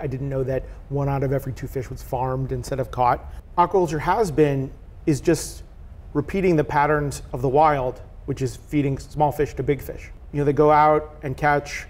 I didn't know that one out of every two fish was farmed instead of caught. Aquaculture has been, is just repeating the patterns of the wild, which is feeding small fish to big fish. You know, they go out and catch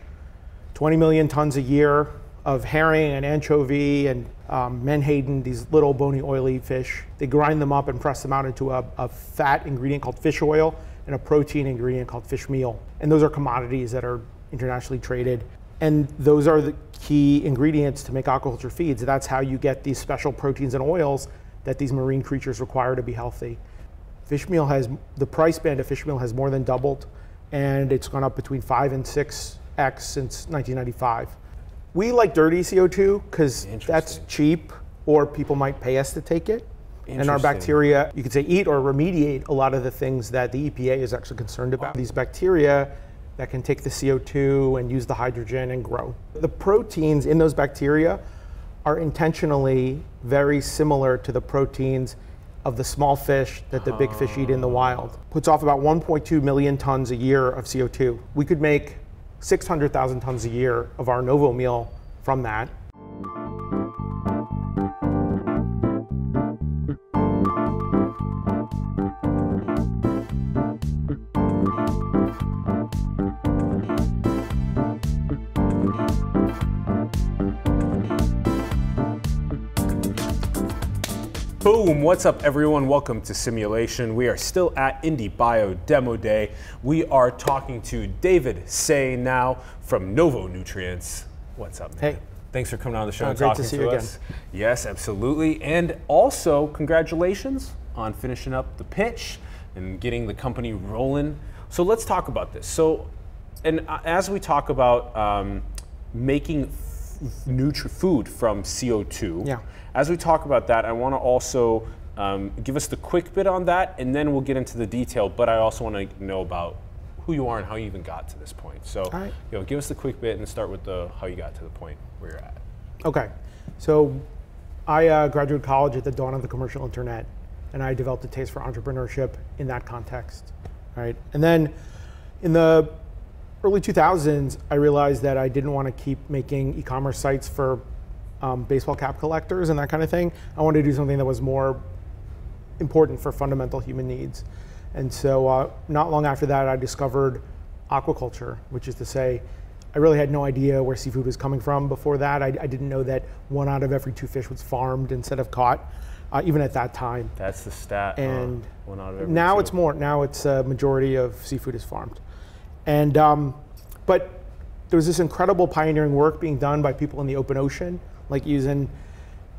20 million tons a year of herring and anchovy and um, menhaden, these little bony oily fish. They grind them up and press them out into a, a fat ingredient called fish oil and a protein ingredient called fish meal. And those are commodities that are internationally traded. And those are the key ingredients to make aquaculture feeds. That's how you get these special proteins and oils that these marine creatures require to be healthy. Fish meal has, the price band of fish meal has more than doubled, and it's gone up between five and six X since 1995. We like dirty CO2 because that's cheap, or people might pay us to take it. And our bacteria, you could say, eat or remediate a lot of the things that the EPA is actually concerned about. These bacteria that can take the CO2 and use the hydrogen and grow. The proteins in those bacteria are intentionally very similar to the proteins of the small fish that the big fish eat in the ah. wild. Puts off about 1.2 million tons a year of CO2. We could make 600,000 tons a year of our Novo meal from that. Boom! What's up, everyone? Welcome to Simulation. We are still at IndieBio Demo Day. We are talking to David Tze now from Novo Nutrients. What's up, man? Hey. Thanks for coming on the show Oh, and great to see to you us. Yes, absolutely. And also, congratulations on finishing up the pitch and getting the company rolling. So let's talk about this. So, and uh, as we talk about um, making food from CO2, Yeah. as we talk about that, I want to also um, give us the quick bit on that, and then we'll get into the detail. But I also want to know about who you are and how you even got to this point. So, right. you know, give us the quick bit and start with the how you got to the point where you're at. Okay, so I uh, graduated college at the dawn of the commercial internet, and I developed a taste for entrepreneurship in that context, right? And then in the early 2000s, I realized that I didn't want to keep making e-commerce sites for um, baseball cap collectors and that kind of thing. I wanted to do something that was more important for fundamental human needs. And so, uh, not long after that, I discovered aquaculture, which is to say, I really had no idea where seafood was coming from before that. I, I didn't know that one out of every two fish was farmed instead of caught, uh, even at that time. That's the stat. And One out of every now two. it's more. Now it's a majority of seafood is farmed, and um, but there was this incredible pioneering work being done by people in the open ocean, like using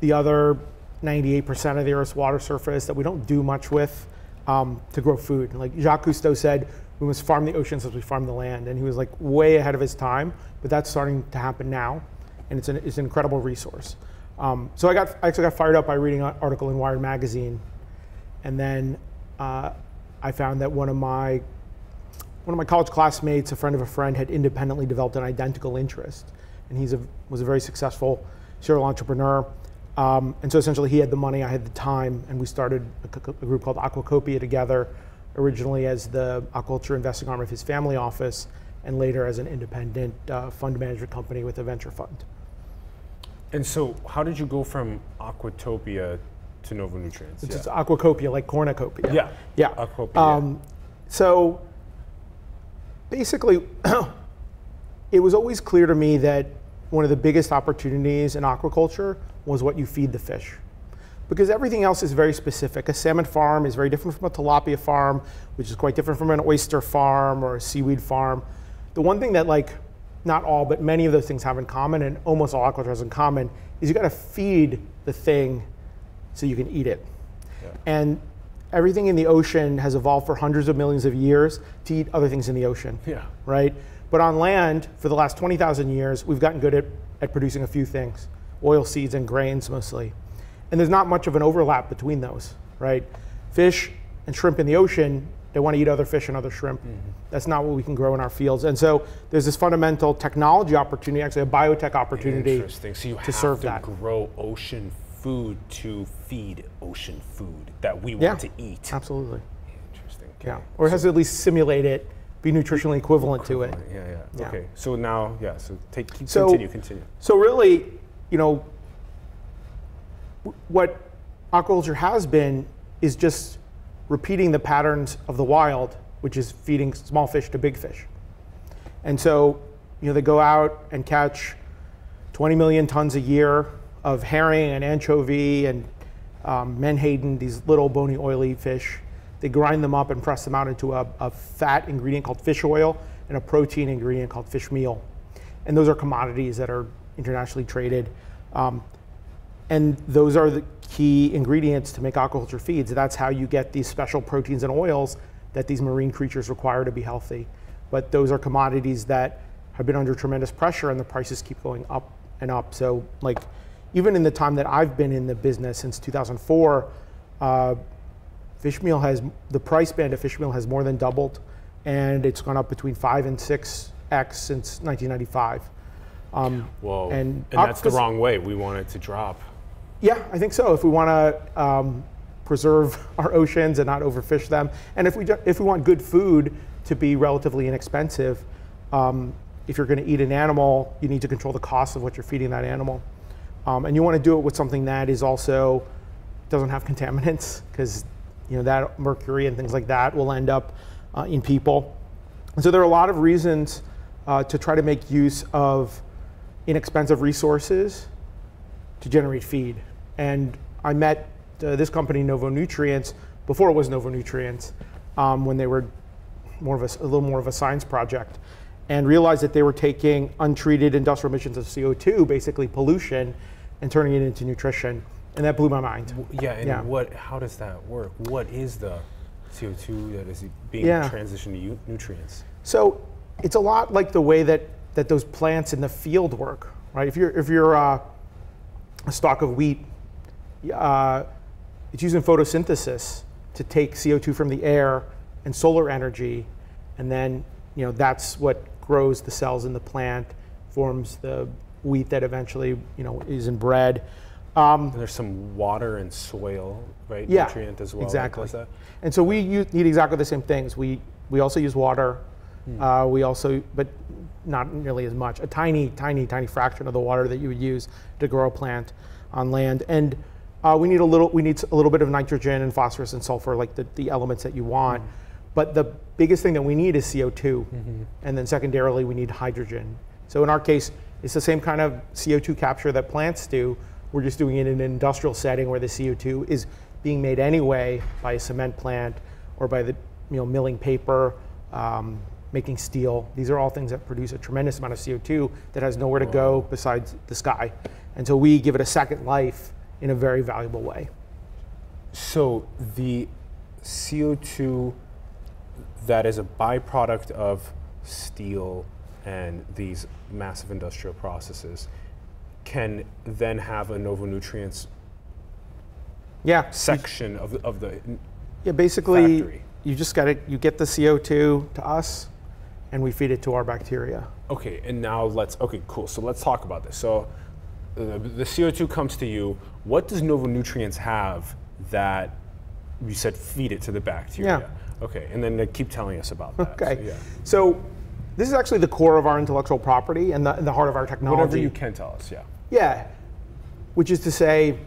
the other 98% of the Earth's water surface that we don't do much with um, to grow food. Like Jacques Cousteau said, we must farm the oceans as we farm the land, and he was like way ahead of his time. But that's starting to happen now, and it's an, it's an incredible resource. Um, so I got I actually got fired up by reading an article in Wired magazine, and then uh, I found that one of my one of my college classmates, a friend of a friend, had independently developed an identical interest, and he a, was a very successful serial entrepreneur. Um, and so essentially, he had the money, I had the time, and we started a, a group called Aquacopia together, originally as the aquaculture investing arm of his family office, and later as an independent uh, fund management company with a venture fund. And so, how did you go from Aquatopia to Novo Nutrients? It's just Aquacopia, like cornucopia. Yeah. Yeah. Aquacopia. Um, so basically, it was always clear to me that one of the biggest opportunities in aquaculture was what you feed the fish. Because everything else is very specific. A salmon farm is very different from a tilapia farm, which is quite different from an oyster farm or a seaweed farm. The one thing that like, not all, but many of those things have in common, and almost all aquaculture has in common, is you gotta feed the thing so you can eat it. And everything in the ocean has evolved for hundreds of millions of years to eat other things in the ocean. Yeah. Right? But on land, for the last 20,000 years, we've gotten good at, at producing a few things oil seeds and grains mostly. And there's not much of an overlap between those, right? Fish and shrimp in the ocean, they want to eat other fish and other shrimp. Mm-hmm. That's not what we can grow in our fields. And so there's this fundamental technology opportunity, actually a biotech opportunity Interesting. So you to have serve to that. grow ocean food to feed ocean food that we want Yeah. to eat. Absolutely. Interesting. Yeah. Or it has to at least simulate it, be nutritionally equivalent to it. Yeah, yeah, Yeah. Okay. So now, yeah. So take keep, So- continue, continue. So really, you know, what aquaculture has been is just repeating the patterns of the wild, which is feeding small fish to big fish. And so, you know, they go out and catch 20 million tons a year of herring and anchovy and um, menhaden, these little bony oily fish. They grind them up and press them out into a, a fat ingredient called fish oil and a protein ingredient called fish meal. And those are commodities that are internationally traded. Um, and those are the key ingredients to make aquaculture feeds. That's how you get these special proteins and oils that these marine creatures require to be healthy. But those are commodities that have been under tremendous pressure and the prices keep going up and up. So like even in the time that I've been in the business since 2004, uh, fish meal has, the price band of fish meal has more than doubled and it's gone up between five and six X since 1995. Um, Whoa, and, and that's the wrong way. We want it to drop. Yeah, I think so. If we want to um, preserve our oceans and not overfish them, and if we if we want good food to be relatively inexpensive, um, if you're going to eat an animal, you need to control the cost of what you're feeding that animal, um, and you want to do it with something that is also doesn't have contaminants because you know that mercury and things like that will end up uh, in people. And so there are a lot of reasons uh, to try to make use of inexpensive resources to generate feed. And I met uh, this company, Novo Nutrients, before it was Novo Nutrients, um, when they were more of a, a, little more of a science project, and realized that they were taking untreated industrial emissions of CO2, basically pollution, and turning it into nutrition. And that blew my mind. Yeah, and yeah. what? How does that work? What is the CO2 that is being yeah. transitioned to nutrients? So it's a lot like the way that, that those plants in the field work, right? If you're, if you're uh, a stalk of wheat, uh, it's using photosynthesis to take CO2 from the air and solar energy, and then you know that's what grows the cells in the plant, forms the wheat that eventually you know is in bread. Um, there's some water and soil, right? Yeah, nutrient as well. Exactly. And so we use, need exactly the same things. We we also use water. Hmm. Uh, we also, but not nearly as much. A tiny, tiny, tiny fraction of the water that you would use to grow a plant on land. And uh, we need a little, we need a little bit of nitrogen and phosphorus and sulfur, like the, the elements that you want. Mm. But the biggest thing that we need is CO2, mm-hmm. and then secondarily we need hydrogen. So in our case, it's the same kind of CO2 capture that plants do. We're just doing it in an industrial setting where the CO2 is being made anyway by a cement plant or by the you know milling paper. Um, making steel. These are all things that produce a tremendous amount of CO2 that has nowhere to go besides the sky. And so we give it a second life in a very valuable way. So the CO2 that is a byproduct of steel and these massive industrial processes can then have a Novo Nutrients yeah. section of, of the yeah basically factory. you just got it you get the CO2 to us and we feed it to our bacteria. Okay, and now let's, okay, cool. So let's talk about this. So uh, the CO2 comes to you. What does Novo Nutrients have that you said feed it to the bacteria? Yeah. Okay, and then they keep telling us about that. Okay. So, yeah. so this is actually the core of our intellectual property and the, the heart of our technology. Whatever you can tell us, yeah. Yeah, which is to say,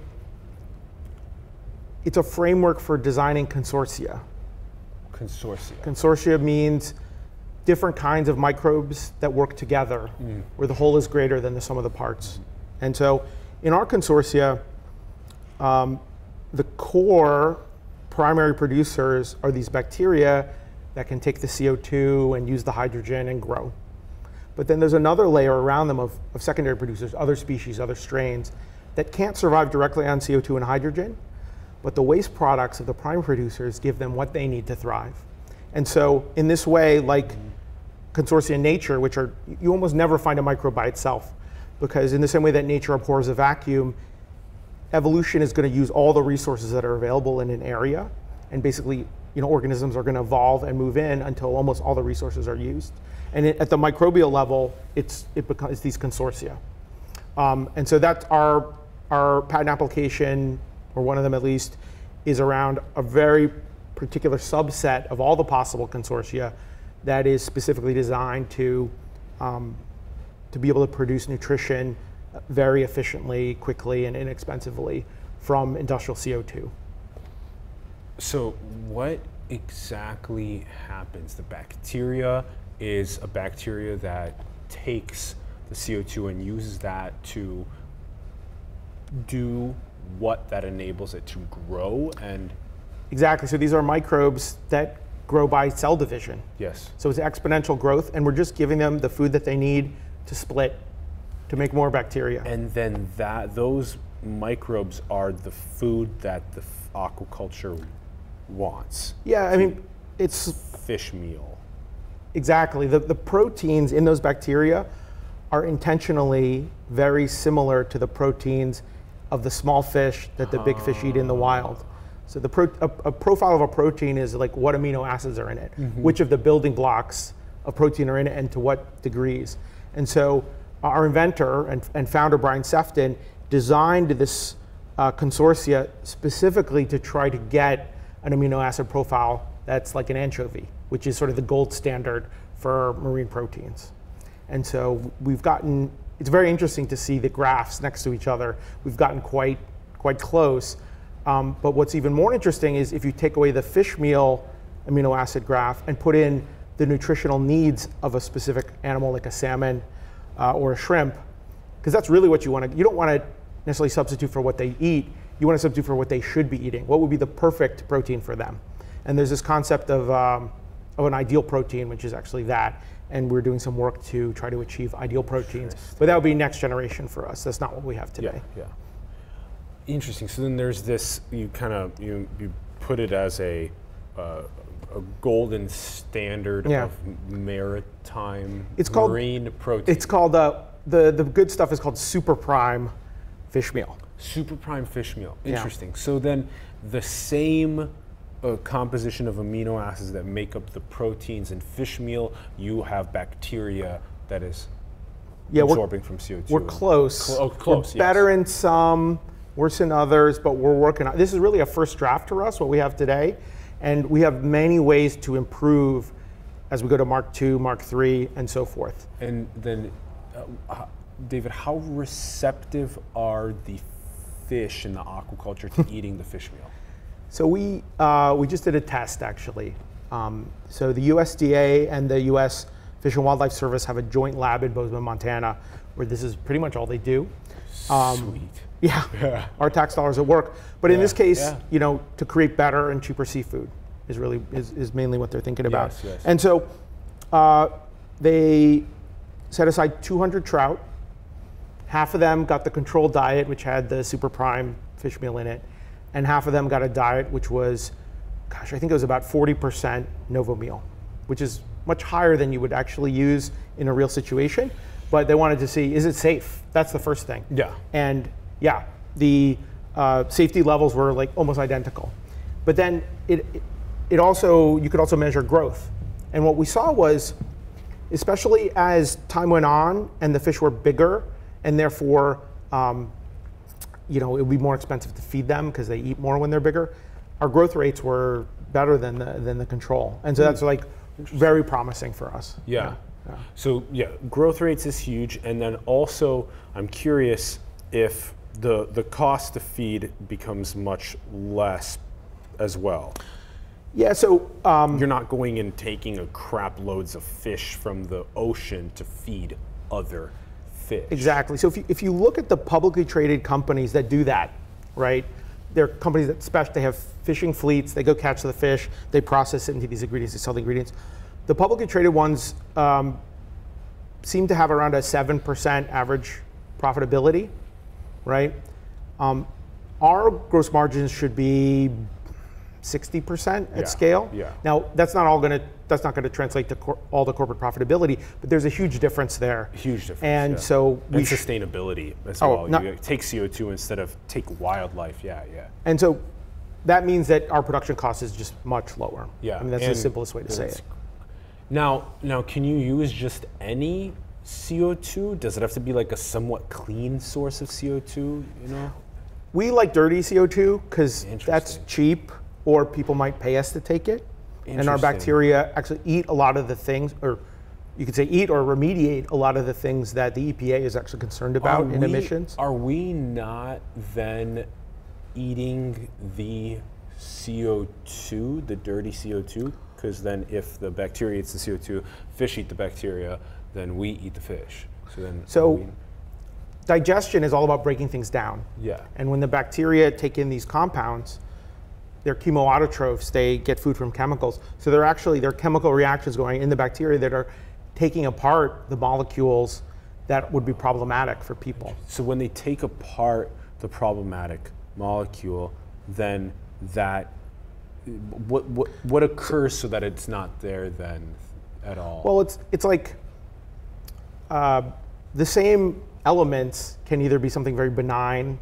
it's a framework for designing consortia. Consortia. Consortia means different kinds of microbes that work together, mm. where the whole is greater than the sum of the parts. And so in our consortia, um, the core primary producers are these bacteria that can take the CO2 and use the hydrogen and grow. But then there's another layer around them of, of secondary producers, other species, other strains, that can't survive directly on CO2 and hydrogen, but the waste products of the prime producers give them what they need to thrive. And so in this way, like consortia nature, which are, you almost never find a microbe by itself. Because in the same way that nature abhors a vacuum, evolution is going to use all the resources that are available in an area. And basically, you know, organisms are going to evolve and move in until almost all the resources are used. And it, at the microbial level, it's, it becomes these consortia. Um, and so that's our, our patent application, or one of them at least, is around a very particular subset of all the possible consortia that is specifically designed to, um, to be able to produce nutrition very efficiently, quickly, and inexpensively from industrial CO2. So, what exactly happens? The bacteria is a bacteria that takes the CO2 and uses that to do what that enables it to grow and Exactly. So these are microbes that grow by cell division. yes So it's exponential growth, and we're just giving them the food that they need to split to make more bacteria. and then that those microbes are the food that the f- aquaculture wants yeah, I mean, it's fish meal exactly the, the proteins in those bacteria are intentionally very similar to the proteins of the small fish that the big fish eat in the ah. wild. So the pro, a, a profile of a protein is like what amino acids are in it, mm-hmm. which of the building blocks of protein are in it, and to what degrees. And so uh, our inventor and, and founder Brian Sefton designed this uh, consortia specifically to try to get an amino acid profile that's like an anchovy, which is sort of the gold standard for marine proteins. And so we've gotten, it's very interesting to see the graphs next to each other. We've gotten quite, quite close. Um, but what's even more interesting is if you take away the fish meal amino acid graph and put in the nutritional needs of a specific animal like a salmon uh, or a shrimp, because that's really what you want to, you don't want to necessarily substitute for what they eat. You want to substitute for what they should be eating. What would be the perfect protein for them? And there's this concept of, um, of an ideal protein, which is actually that. And we're doing some work to try to achieve ideal proteins. But that would be next generation for us. That's not what we have today. Yeah, yeah. Interesting. So then there's this. You kind of you you put it as a uh, a golden standard Yeah. of maritime It's called- marine protein. It's called, uh, the, the good stuff is called super prime fish meal. Super prime fish meal. Yeah. Interesting. So then the same uh, composition of amino acids that make up the proteins in fish meal, you have bacteria that is Yeah, absorbing from CO2. we're close. Cl- oh, close, We're better in some, worse in others, but we're working on, this is really a first draft for us, what we have today. And we have many ways to improve as we go to Mark II, Mark III, and so forth. And then, uh, David, how receptive are the fish in the aquaculture to eating the fish meal? So we, uh, we just did a test actually. Um, so the USDA and the US Fish and Wildlife Service have a joint lab in Bozeman, Montana, where this is pretty much all they do. Um, Sweet. Yeah, our tax dollars at work. But in this case, yeah. you know, to create better and cheaper seafood is really is, is mainly what they're thinking about. Yes, yes. And so uh, they set aside 200 trout. Half of them got the controlled diet, which had the super prime fish meal in it, and half of them got a diet which was, gosh, I think it was about 40% Novo meal, which is much higher than you would actually use in a real situation. But they wanted to see is it safe? That's the first thing. Yeah. And yeah, the uh, safety levels were like almost identical. But then it, it also, you could also measure growth. And what we saw was, especially as time went on and the fish were bigger and therefore, um, you know, it would be more expensive to feed them because they eat more when they're bigger, our growth rates were better than the, than the control. And so that's like very promising for us. Yeah. So yeah, growth rates is huge, and then also I'm curious if the the cost to feed becomes much less as well. Yeah, so um, You're not going and taking a crap loads of fish from the ocean to feed other fish. Exactly. So if you, if you look at the publicly traded companies that do that, right? They're companies that special. They have fishing fleets. They go catch the fish. They process it into these ingredients. They sell the ingredients. The publicly traded ones um, seem to have around a seven percent average profitability, right? Um, our gross margins should be sixty percent at Yeah, scale. yeah. Now that's not all going to that's not going to translate to cor- all the corporate profitability, but there's a huge difference there. Huge difference. And yeah. so we and sustainability as Oh, well. not- you take CO2 instead of take wildlife. Yeah, yeah. And so that means that our production cost is just much lower. Yeah, I mean, that's and the simplest way to say it. Now, now, can you use just any CO2? Does it have to be like a somewhat clean source of CO2? You know. We like dirty CO2 because that's cheap, or people might pay us to take it. And our bacteria actually eat a lot of the things, or you could say eat or remediate a lot of the things that the EPA is actually concerned about Are in we- emissions. Are we not then eating the CO2, the dirty CO2? Because then if the bacteria eats the CO2, fish eat the bacteria, then we eat the fish. So then. So- we- Digestion is all about breaking things down. yeah. And when the bacteria take in these compounds, they're chemoautotrophs. They get food from chemicals. So they're actually there are chemical reactions going in the bacteria that are taking apart the molecules that would be problematic for people. So when they take apart the problematic molecule, then that what what what occurs so that it's not there then at all? Well, it's it's like uh, the same elements can either be something very benign,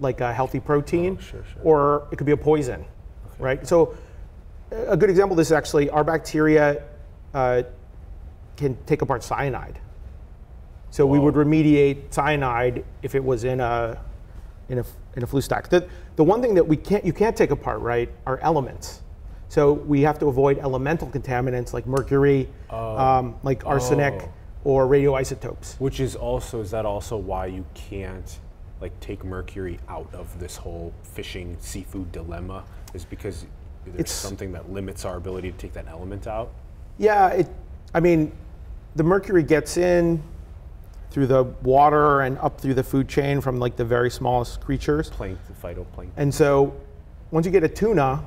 like a healthy protein, Oh, sure, sure. or it could be a poison, right? So a good example of this is actually our bacteria uh, can take apart cyanide. So we would remediate cyanide if it was in a in a in a flue stack. The the one thing that we can't you can't take apart right are elements. So we have to avoid elemental contaminants like mercury, um, like arsenic, Oh. or radioisotopes. Which is also is that also why you can't like take mercury out of this whole fishing seafood dilemma? Is because there's It's- something that limits our ability to take that element out? Yeah, it. I mean, the mercury gets in through the water and up through the food chain from like the very smallest creatures. Plankton, phytoplankton. And so, once you get a tuna,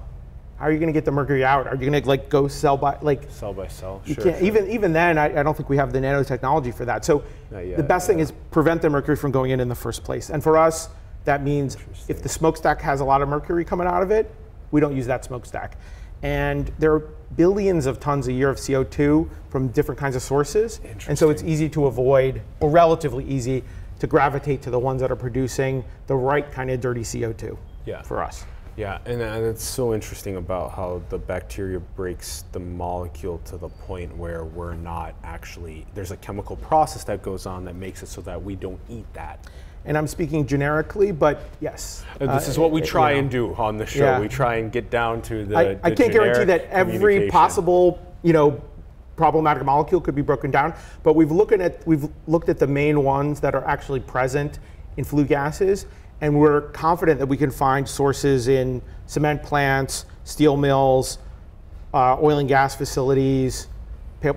how are you going to get the mercury out? Are you going to like go cell by like? cell by cell. You sure, can't, sure. even even then. I, I don't think we have the nanotechnology for that. So the best thing yeah. is prevent the mercury from going in in the first place. And for us, that means if the smokestack has a lot of mercury coming out of it, we don't use that smokestack. And there are billions of tons a year of CO2 from different kinds of sources. And so it's easy to avoid, or relatively easy, to gravitate to the ones that are producing the right kind of dirty CO2 Yeah. for us. Yeah, and, and it's so interesting about how the bacteria breaks the molecule to the point where we're not actually, there's a chemical process that goes on that makes it so that we don't eat that. And I'm speaking generically, but yes. And this uh, is what we you try know. and do on the show. Yeah. We try and get down to the. I, the I can't guarantee that every possible, you know, problematic molecule could be broken down, but we've looked at we've looked at the main ones that are actually present in flue gases, and we're confident that we can find sources in cement plants, steel mills, uh, oil and gas facilities,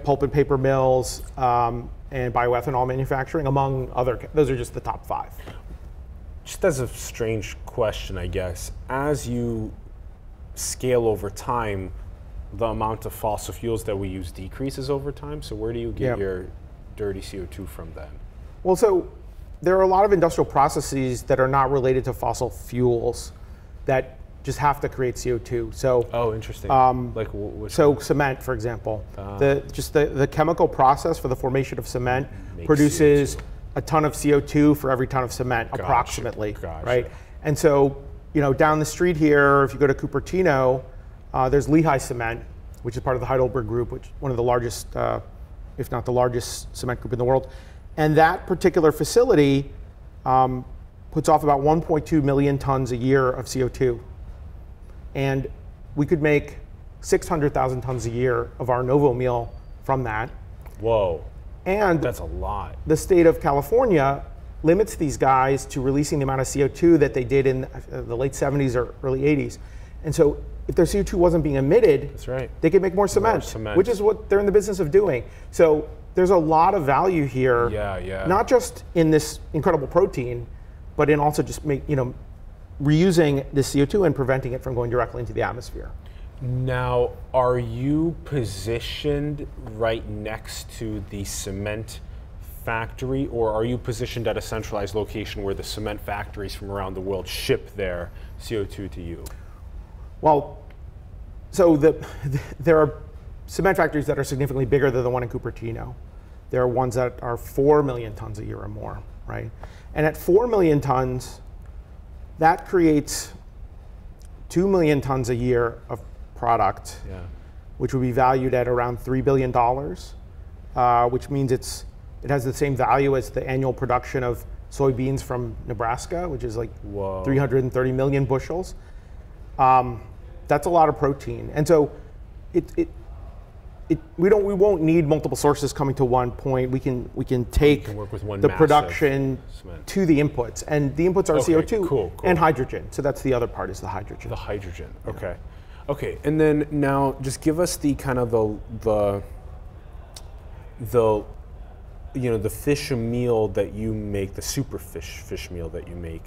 pulp and paper mills, um, and bioethanol manufacturing, among other. Those are just the top five. Just as a strange question, I guess, as you scale over time, the amount of fossil fuels that we use decreases over time. So where do you get Yeah. your dirty CO2 from then? Well, so there are a lot of industrial processes that are not related to fossil fuels that just have to create CO2. So, Oh, interesting. like wh- which so cement, for example, Ah. the just the, the chemical process for the formation of cement Makes produces a ton of CO2 for every ton of cement, Gotcha, approximately, gotcha. right? And so, you know, down the street here, if you go to Cupertino, uh, there's Lehigh Cement, which is part of the Heidelberg Group, which is one of the largest, uh, if not the largest cement group in the world. And that particular facility um, puts off about 1.2 million tons a year of CO2. And we could make 600,000 tons a year of our Novo meal from that. Whoa, And that's a lot. the state of California limits these guys to releasing the amount of CO2 that they did in uh, the late 70s or early 80s. And so if their CO2 wasn't being emitted, That's right. they could make more cement, cement. which is what they're in the business of doing. So there's a lot of value here. Yeah, yeah. Not just in this incredible protein, but in also just make, you know, reusing the CO2 and preventing it from going directly into the atmosphere. Now, are you positioned right next to the cement factory, or are you positioned at a centralized location where the cement factories from around the world ship their CO2 to you? Well, so the, there are cement factories that are significantly bigger than the one in Cupertino. There are ones that are 4 million tons a year or more, right? And at 4 million tons, that creates 2 million tons a year of product, Yeah. which would be valued at around $3 billion, uh, which means it's, it has the same value as the annual production of soybeans from Nebraska, which is like Whoa. 330 million bushels. Um, that's a lot of protein. And so it, it, it, we don't we won't need multiple sources coming to one point. We can we can take can work with one the production to the inputs, and the inputs are Okay, CO2 cool, cool. and hydrogen. So that's the other part is the hydrogen. The hydrogen. Okay. Okay. And then now just give us the kind of the the the you know the fish meal that you make, the super fish fish meal that you make.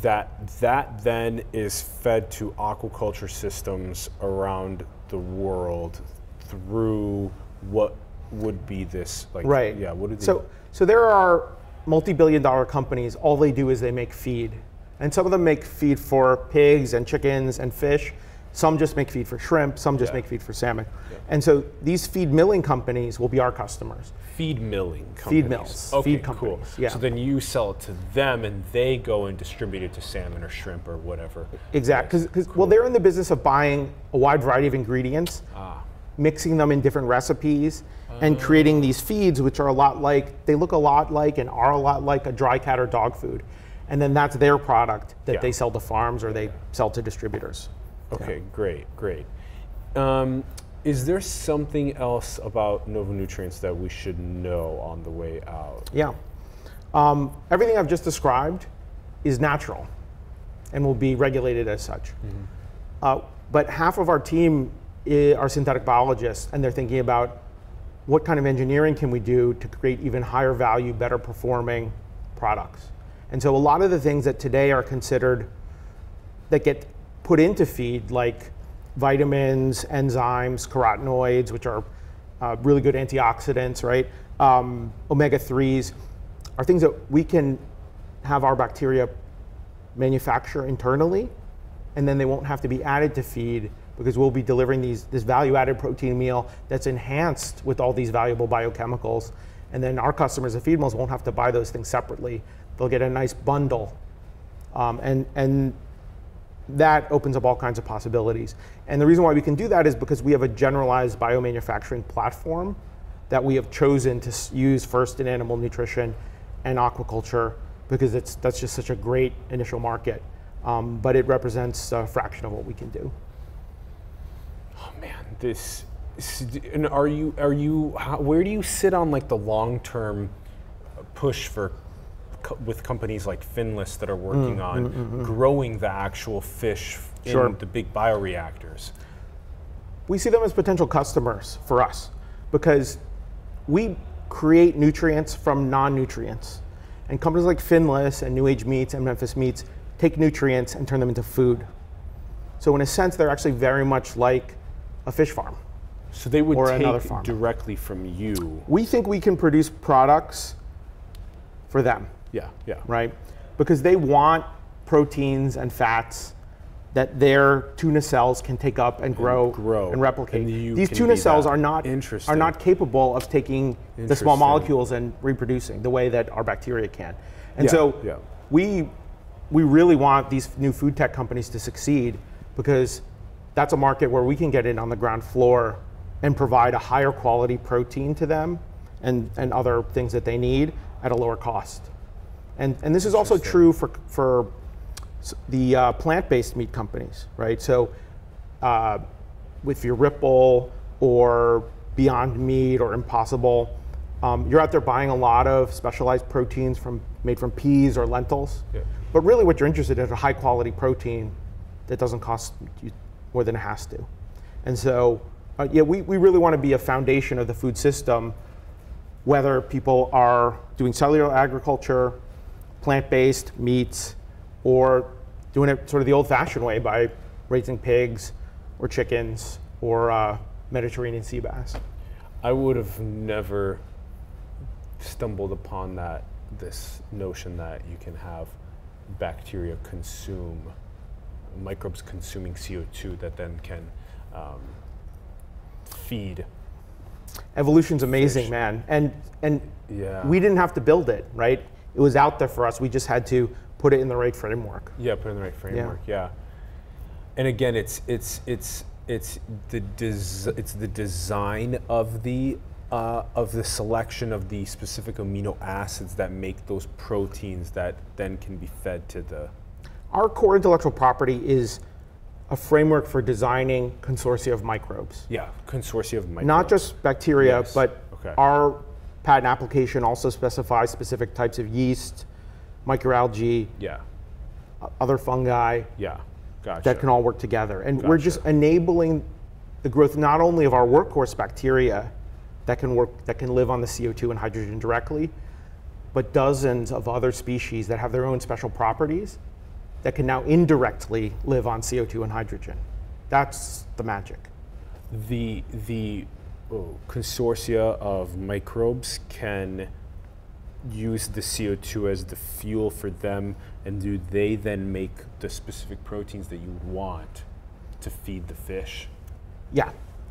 That that then is fed to aquaculture systems around the world through what would be this like Right. yeah what So, so there are multi-billion dollar companies. All they do is they make feed, and some of them make feed for pigs and chickens and fish. Some just make feed for shrimp. Some just Yeah. make feed for salmon. And so these feed milling companies will be our customers. feed milling companies. mills, Okay, feed companies, cool. yeah. So then you sell it to them, and they go and distribute it to salmon or shrimp or whatever. Exactly. Because well, they're in the business of buying a wide variety of ingredients, Ah. Mixing them in different recipes, and creating these feeds, which are a lot like they look a lot like and are a lot like a dry cat or dog food, and then that's their product that Yeah. they sell to farms or they sell to distributors. Okay, great, great. Um, is there something else about Novo Nutrients that we should know on the way out? Yeah. Um, everything I've just described is natural and will be regulated as such. Uh, but half of our team are synthetic biologists, and they're thinking about what kind of engineering can we do to create even higher value, better performing products. And so a lot of the things that today are considered that get put into feed, like vitamins, enzymes, carotenoids, which are uh, really good antioxidants, right? Um, omega 3s are things that we can have our bacteria manufacture internally, and then they won't have to be added to feed because we'll be delivering these, this value added protein meal that's enhanced with all these valuable biochemicals. And then our customers at feed mills won't have to buy those things separately. They'll get a nice bundle. Um, and, and that opens up all kinds of possibilities. And the reason why we can do that is because we have a generalized biomanufacturing platform that we have chosen to use first in animal nutrition and aquaculture because it's, that's just such a great initial market. Um, but it represents a fraction of what we can do. Oh man, this. And are you are you how, where do you sit on like the long term push for co- with companies like Finless that are working mm, on mm, mm, growing the actual fish in Sure. the big bioreactors? we see them as potential customers for us because we create nutrients from non-nutrients. And companies like Finless and New Age Meats and Memphis Meats take nutrients and turn them into food. So in a sense, they're actually very much like a fish farm. So they would Or another take farm. directly from you. We think we can produce products for them, Yeah, yeah. right? Because they want proteins and fats that their tuna cells can take up and grow, grow. and replicate. And These tuna cells that. are not are not capable of taking the small molecules and reproducing the way that our bacteria can. And Yeah, so yeah. we we really want these new food tech companies to succeed because that's a market where we can get in on the ground floor and provide a higher quality protein to them and, and other things that they need at a lower cost. And, and this is also true for, for the uh, plant-based meat companies, right? So uh, with your Ripple or Beyond Meat or Impossible, um, you're out there buying a lot of specialized proteins from made from peas or lentils. Yeah. But really, what you're interested in is a high quality protein that doesn't cost you more than it has to. And so, uh, yeah, we, we really want to be a foundation of the food system, whether people are doing cellular agriculture, plant based meats, or doing it sort of the old fashioned way by raising pigs or chickens or uh, Mediterranean sea bass. I would have never stumbled upon that this notion that you can have bacteria consume microbes consuming CO2 that then can um, feed. Evolution's amazing, Fish. man. And and Yeah. we didn't have to build it, right? It was out there for us. We just had to put it in the right framework. Yeah, put it in the right framework. Yeah. And again, it's it's it's it's the des- it's the design of the uh, of the selection of the specific amino acids that make those proteins that then can be fed to the Our core intellectual property is a framework for designing consortia of microbes. Yeah, consortia of microbes. Not just bacteria, Yes. but Okay. our patent application also specifies specific types of yeast, microalgae, Yeah, other fungi yeah, gotcha. that can all work together. And we're just enabling the growth not only of our workhorse bacteria that can work that can live on the CO2 and hydrogen directly, but dozens of other species that have their own special properties that can now indirectly live on CO2 and hydrogen. That's the magic. the the oh, consortia of microbes can use the CO2 as the fuel for them, and do they then make the specific proteins that you want to feed the fish? Yeah.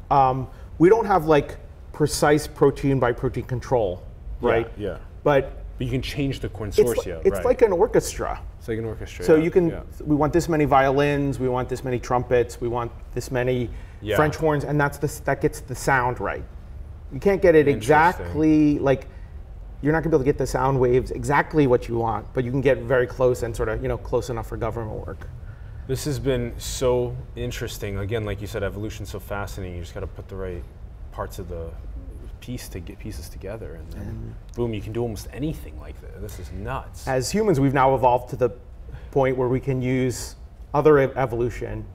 Um, we don't have like precise protein by protein control, right? Yeah. yeah. But But you can change the it's, consortia, like, it's right? like an orchestra. It's like an orchestra. So you can, yeah. we want this many violins, we want this many trumpets, we want this many Yeah. French horns, and that's the, that gets the sound right. You can't get it exactly like, you're not gonna be able to get the sound waves exactly what you want, but you can get very close and sort of, you know, close enough for government work. This has been so interesting. Again, like you said, evolution's so fascinating. You just got to put the right parts of the piece to get pieces together, and then boom, you can do almost anything like this. This is nuts. As humans, we've now evolved to the point where we can use other evolution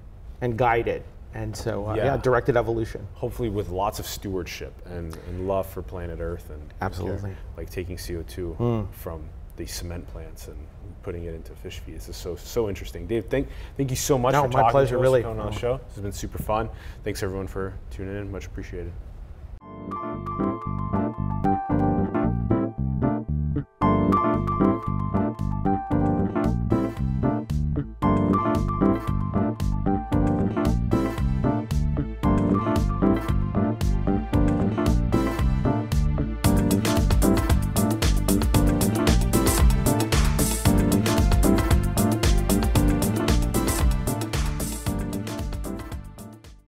and guide it. And so, uh, yeah. Yeah. directed evolution. Hopefully, with lots of stewardship and, and love for planet Earth, and Absolutely. Like taking CO two from the cement plants and putting it into fish feed. This is so so interesting. Dave, thank thank you so much No, for my talking pleasure, to us, really. coming on the No. show. This has been super fun. Thanks everyone for tuning in. Much appreciated. Thank you.